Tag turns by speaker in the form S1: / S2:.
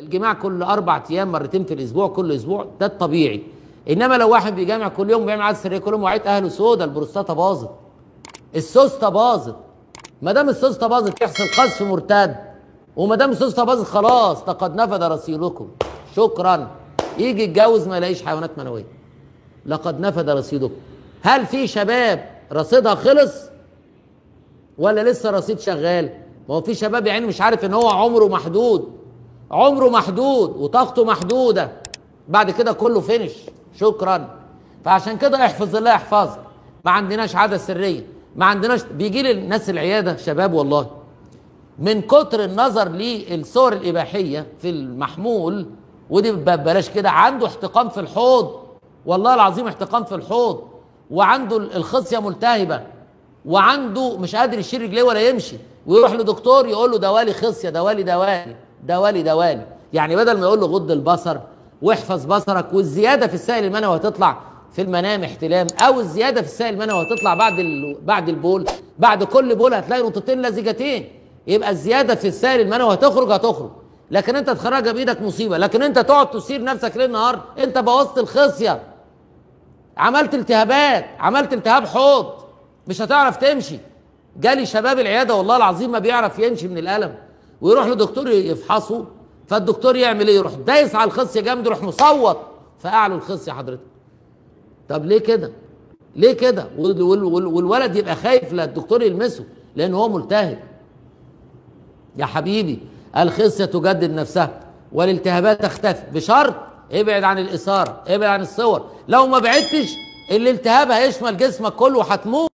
S1: الجماع كل أربع أيام مرتين في الأسبوع كل أسبوع. ده الطبيعي. إنما لو واحد بيجامع كل يوم بيعمل عاده سريه كل يوم وعيت اهله سودا البروستاتا باظت. السوسته باظت. ما دام السوسته باظت يحصل قذف مرتد. وما دام السوسته باظت خلاص لقد نفد رصيدكم. شكرا. يجي يتجوز ما يلاقيش حيوانات منوية. لقد نفد رصيدكم. هل في شباب رصيدها خلص؟ ولا لسه رصيد شغال؟ ما هو في شباب يعني مش عارف إن هو عمره محدود. عمره محدود وطاقته محدودة. بعد كده كله فينش. شكرا. فعشان كده احفظ الله يحفظك. ما عندناش عادة سرية. ما عندناش بيجي لي الناس العيادة شباب والله. من كتر النظر للصور الإباحية في المحمول ودي ببلاش كده عنده احتقان في الحوض. والله العظيم احتقان في الحوض. وعنده الخصية ملتهبة. وعنده مش قادر يشيل رجليه ولا يمشي. ويروح لدكتور يقول له دوالي خصية دوالي دوالي دوالي دوالي يعني بدل ما يقول له غض البصر واحفظ بصرك والزيادة في السائل المنوي هتطلع في المنام احتلام أو الزيادة في السائل المنوي هتطلع بعد. بعد البول بعد كل بول هتلاقي نقطتين لزجتين يبقى الزيادة في السائل المنوي هتخرج هتخرج. لكن انت تخرجها بإيدك مصيبة. لكن انت تقعد تثير نفسك ليل نهار انت بوظت الخصية. عملت التهابات عملت التهاب حوض مش هتعرف تمشي. جالي شباب العيادة والله العظيم ما بيعرف يمشي من الألم. ويروح لدكتور يفحصه فالدكتور يعمل إيه؟ يروح دايس على الخصية جامد يروح مصوت. فاعلى الخصية حضرتك. طب ليه كده؟ ليه كده؟ والولد يبقى خايف لا الدكتور يلمسه لأن هو ملتهب. يا حبيبي الخصية تجدد نفسها والالتهابات تختفي. بشرط ابعد عن الإثارة ابعد عن الصور. لو ما بعدتش الالتهاب هيشمل جسمك كله وهتموت.